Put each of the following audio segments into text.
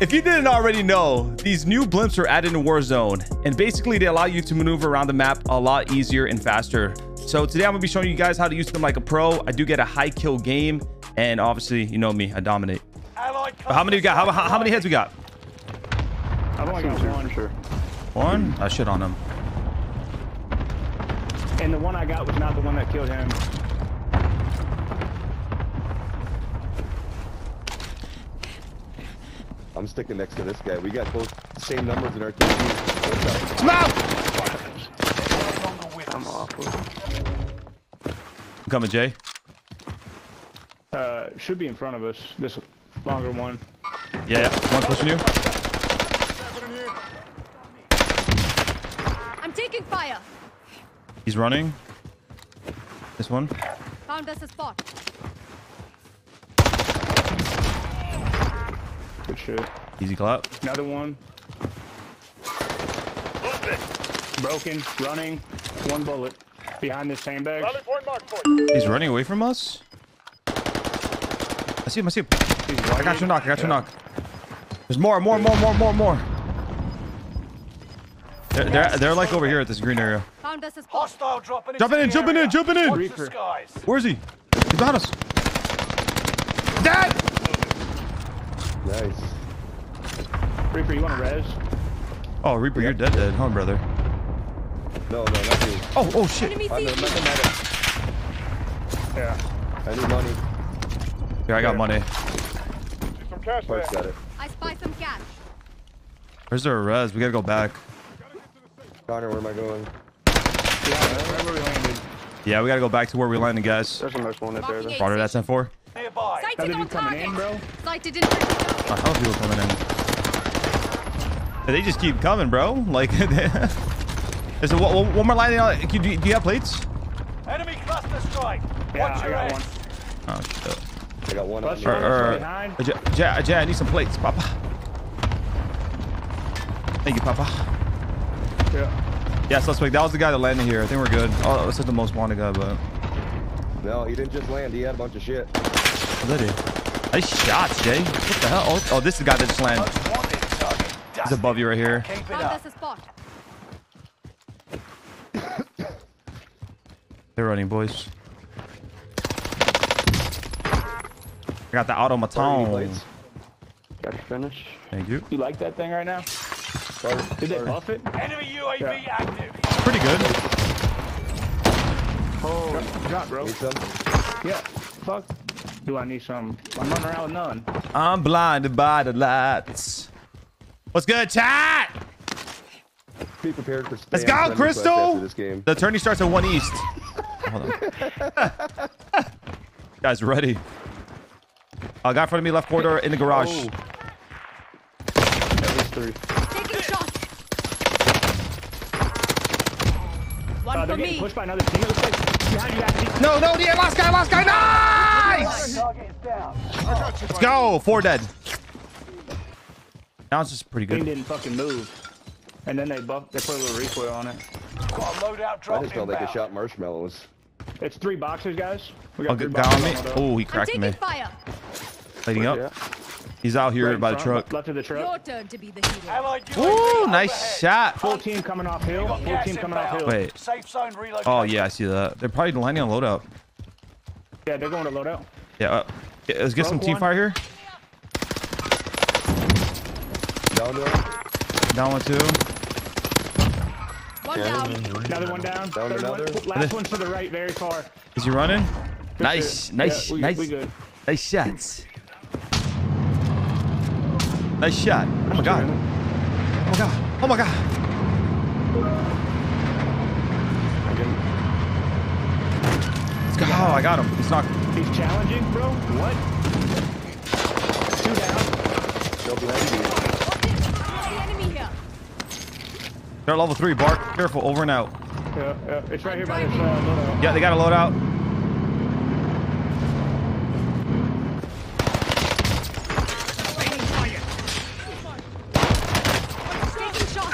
If you didn't already know, these new blimps are added in Warzone, and basically they allow you to maneuver around the map a lot easier and faster. So today I'm gonna be showing you guys how to use them like a pro. I do get a high kill game, and obviously, you know me, I dominate. But how many we got? How, how, how many heads we got? I've only got one. Sure. One? I shit on him. And the one I got was not the one that killed him. I'm sticking next to this guy. We got both same numbers in our KG. Smoke! I'm awful. I'm coming, Jay. Uh, should be in front of us. This longer one. Yeah, yeah. One pushing you. I'm taking fire. He's running. This one. Found us a spot. Shit. Easy clap. Another one. Broken. Running. One bullet. Behind this sandbag. He's running away from us. I see him. I see him. I got your knock. I got your knock. There's more, more, more, more, more, more. They're, they're, they're like over here at this green area. Found us a spot. Hostile dropping Jumping in, into the jumping in, area. jumping in. Watch the Reaper. skies. Where is he? He's behind us. Dad! Nice. Reaper, you want to res? Oh, Reaper, you're dead, dead, huh, brother? No, no, not me. Oh, oh, shit. Enemy I'm the sees Yeah. I need money. Here, I got money. Parts got it. I spy some cash. Where's their res? We gotta go back. Connor, where am I going? Yeah, where we landed. Yeah, we gotta go back to where we landed, guys. There's a nice one up there. Marking though. eight Roger that, station. 10-4. Nearby. Sighted Another on target. in, bro. Sighted in front. A hell people coming in. They just keep coming, bro. Like, there's a, one, one more line. Do you, do you have plates? Enemy cluster strike. Yeah, Watch I your got head. one. Oh, shit. I got one on Plus me. Or, or, Jay, Jay, Jay, I need some plates, Papa. Thank you, Papa. Yeah. Yeah, suspect. That was the guy that landed here. I think we're good. Oh, this is the most wanted guy, but. No, he didn't just land. He had a bunch of shit. Oh, did he? Nice shots, Jay. What the hell? Oh, oh, this is the guy that just landed. Most. He's above you right here. Keep it oh, up. us a spot. They're running, boys. I got the automaton. Plates. Got to finish. Thank you. You like that thing right now? Sorry. Did they buff it? Enemy UAV Yeah. active. Pretty good. Oh, drop, bro. Yeah. Fuck. Do I need some? I'm running around with none. I'm blinded by the lights. What's good, chat? Be prepared for Let's go, Crystal! This game. The tourney starts at 1 East. Hold on. Guys, ready. Uh, guy in front of me, left corridor, in the garage. Oh, At least three. Taking shots. One Uh, for me. pushed by another team. Looks like behind you, Ashley. No, no, yeah, last guy, last guy. Nice! Target is down. Let's go. Four dead. Now it's just pretty Team good. didn't fucking move. And then they buff. They put a little recoil on it. Got a loadout I just felt like I inbound. shot marshmallows. It's three boxers, guys. We Oh, got three good guy on me. boxers. Oh, he I'm cracked taking me. fire. Lighting Yeah. up. He's out here Right in by the truck. Left of the Your truck. turn to be the hero. Allied UAV Ooh, nice overhead. shot. Full team coming off hill. Full team coming off hill. Wait. Safe zone relocated. Oh, yeah, I see that. They're probably landing on loadout. Yeah, they're going to load out. Yeah, uh, yeah, let's get some Broke team one. fire here. Down there. Down one, two. One down. Another one down. Down Third one. another. Last one's to the right, very far. Is he running? Good Nice, shit. nice, Yeah, we, nice, We good. nice shots. Nice shot. Oh my god. Oh my god. Oh my god. Let's go. Oh, I got him. He's not. He's challenging, bro. What? Two down. Still behind you. They're level three. Bart, careful. Over and out. Yeah, yeah. It's right here by this uh, loadout. Yeah, they got a loadout. Taking shots.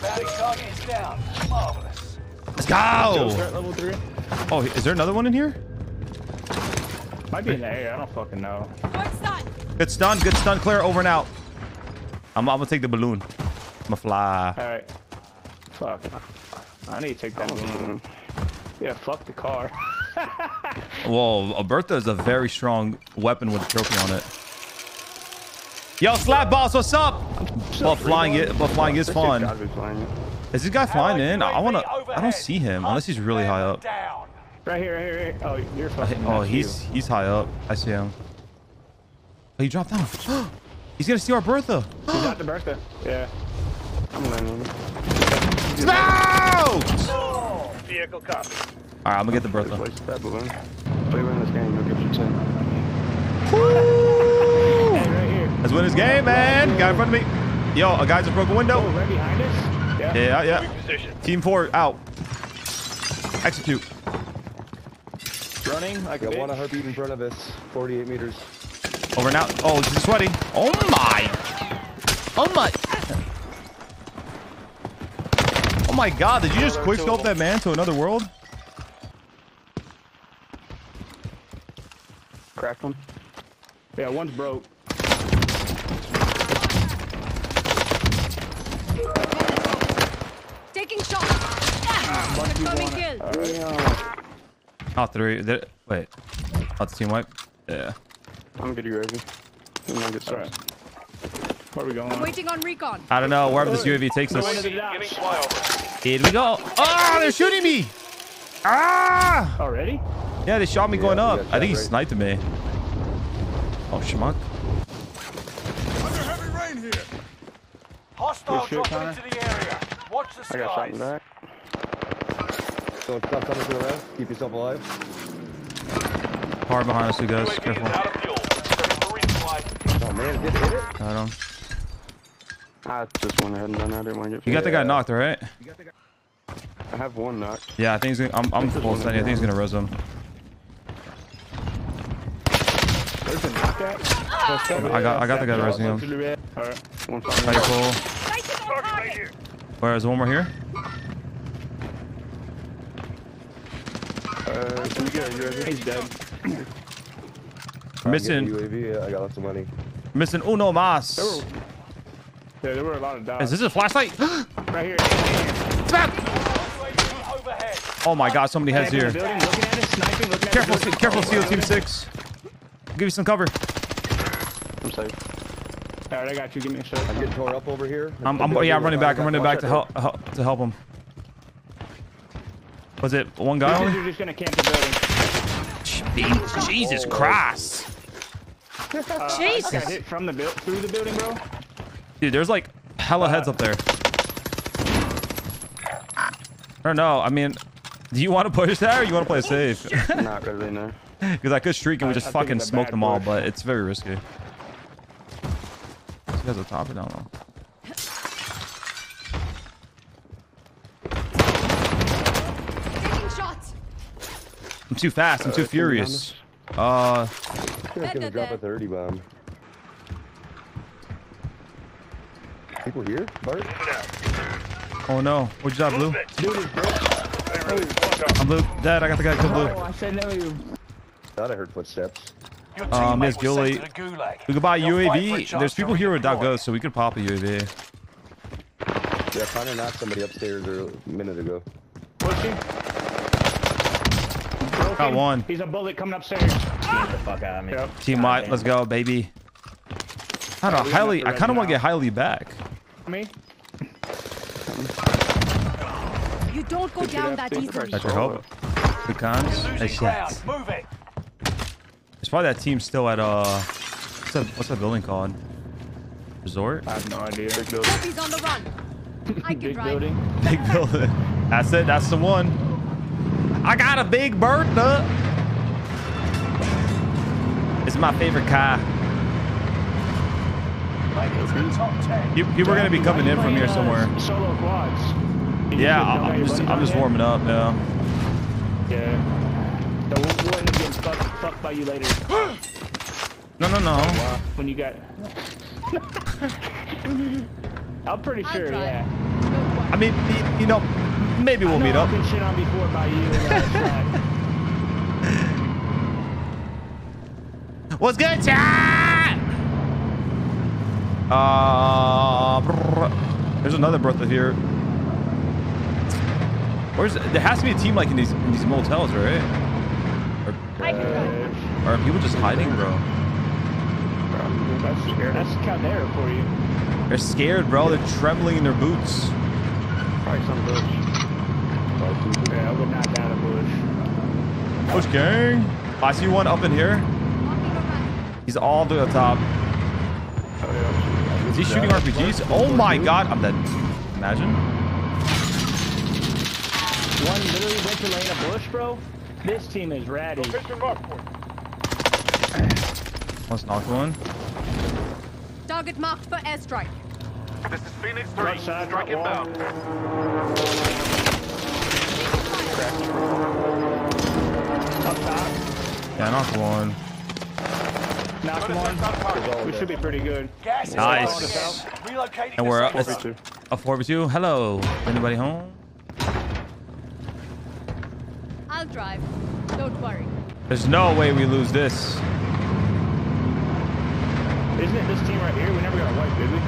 Bounty target is down. Marvelous. Let's go. level three. Oh, is there another one in here? Might be in the A. I don't fucking know. Good stun. Good stun. Good stun. Clear. Over and out. I'm, I'm gonna take the balloon. I'm gonna fly. All right. Fuck. I need to take that balloon. Yeah, fuck the car. Whoa, a Bertha is a very strong weapon with a trophy on it. Yo, Slap Boss, what's up? But flying it, but flying is fun. gotta be flying. Is this guy flying in? I wanna. I don't see him unless he's really high up. Right here, right here, right here. Oh, you're fucking. Oh, he's you. he's high up. I see him. Oh, he dropped down. he's gonna steal our Bertha. He's at the Bertha. Yeah. I'm landing. Smoke! Vehicle copy. All right, I'm gonna get the Bertha. Place that balloon. Play around this game. You'll get your 10. Hey, right. Let's win this game, man. Guy in front of me. Yo, a guy's a broken Oh, window. right behind us. Yeah. Yeah, yeah. Team four out. Execute. Running I a Got bitch. one heartbeat in front of us. 48 meters. Over now. Oh, he's sweaty. Oh my. Oh my. Oh my god, did you just quick scope that man to another world? Cracked one. Yeah, one's broke. Taking shots. Ah, confirming kill. Oh, three. Did- wait. Oh, it's team wipe? Yeah. I'm gonna get you ready. I'm gonna get All right. Where are we going? I'm Waiting on recon. I don't know. Wherever this UAV takes us. Going to the Giving docks. flyover. Here we go. Oh, they're shooting me. Ah! Already? Yeah, they shot me going we up. got I think he shot right. sniped me. Oh, schmuck. Hostile Good shit, dropping Connor. into the area. Watch the skies. I got shot in the back. Don't stop coming to the left. Keep yourself alive. Hard behind us, you guys. Careful. out of fuel. Ready for resupply. Oh man, did hit it? I don't. I just went ahead and done that. I didn't want to get. You got the guy knocked, all right? I have one knocked. Yeah, I think he's gonna, I'm, I'm full standing. I think he's gonna res him. There's a knockout. I got, I got the guy resing him. All right. One How final. you cool? Sighted on target. Where is one more here? Uh, can you get a UAV? He's dead. Missing, UAV. I got lots of money. missing uno mas. There were, yeah, there were a lot of dogs. Is this a flashlight? right here? Snap! UAV. Oh my god, somebody heads here. building, looking at it, sniping, Careful, building. careful, Oh, Seal yeah. Team 6. I'll give you some cover. I'm safe. All right, I got you. Give me a shot. I'm getting tore up over here. I'm, I'm yeah, I'm running back. I'm running back to help, help to help him. Was it one guy You're just gonna camp the building. Jesus Christ. Uh, I got hit from the build through the building, bro. Dude, there's like hella heads up there. I don't know. I mean, do you want to push that or you want to play safe? Not really, no. Because I could streak and we just I think fucking smoke bad them all, but it's very risky. These guys are top or down low. Taking shots. I'm too fast. I'm too Uh, can you be furious. Uh, I think I'm gonna drop a 30 bomb. People here? Bart? oh no. Good job, Blue. Dude is broke. I'm Blue. Dad, I got the guy killed Blue. Oh, I said no. You. Thought I heard footsteps. Your teammate um, Miss was Gilly. sent to the gulag. We could buy a They'll fight for a UAV. There's people here with redeploy. .go, so we could pop a UAV. Yeah, Connor knocked somebody upstairs a minute ago. Pushing. Broken. Got one. He's a bullet coming upstairs. Get the fuck out of me. Yep. Team white. Let's go, baby. I don't know. we Highly. I kind of want to get highly back. Me? You don't go down that easily. That's your hope. Pecans. Hey, Losing shit. ground. Move it. It's probably that team still at uh. What's that? What's that building called? Resort. I have no idea. Big Trophies on the run. I can Big drive. building. Big building. That's it. That's the one. I got a big Bertha. This is my favorite car. Make it the top 10. You, people are gonna be coming in from here somewhere. Solo quads. Yeah, I- don't got I'm just I'm just warming up. Yeah. Yeah. So we'll, we'll end up getting fucked, fucked by you later. No, no, no. When you got. I'm pretty sure, drive. yeah. I mean, y- you know, maybe we'll I know meet up. I've been shit on before by you. And Shaq. What's good, chat? Uh, there's another Bertha here. Where's there has to be a team like in these in these motels, right? I can run. Or are people just hiding, bro? bro, that's scared. That's Caldera for you. They're scared, bro. They're trembling in their boots. Probably some bush. Yeah, I would knock down a bush. Push gang. I see one up in here. Marking a run. He's all the way up top. Oh. Is he shooting RPGs? Oh my god, I'm dead. Imagine. One literally went to lane a bush, bro. This team is ratty. Location marked. Let's knock one. Target marked for airstrike. This is Phoenix 3. Right side, Strike right wall. inbound. Yeah, knock one. Knock one. We should be pretty good. Gas Nice. closing in. Relocating And we're up. a 4 2 Hello. Anybody home? I'll drive. Don't worry. There's no way we lose this. Isn't it this team right here? We never got a wipe, did we?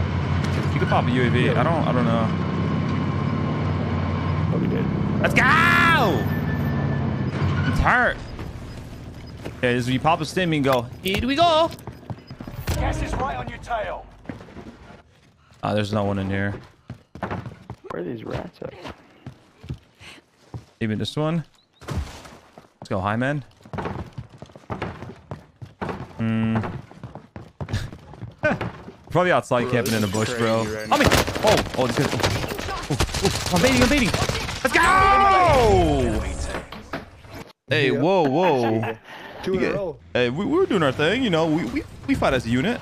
You could pop a UAV. I don't. I don't know. Oh, we did. Let's go! I'm tired. Okay, this is when you pop a stim and go, here we go. Gas is right on your tail. Ah, there's no one in here. Where are these rats at? Maybe this one. Let's go, high man. Hmm. Probably outside Bro, camping in a bush, bro. crazy right I mean, oh, oh, it's good. Oh, oh, I'm baiting, I'm baiting. Let's go! Hey, whoa, whoa. Two in a row. Hey, we, we were doing our thing, you know. We, we, we fight as a unit.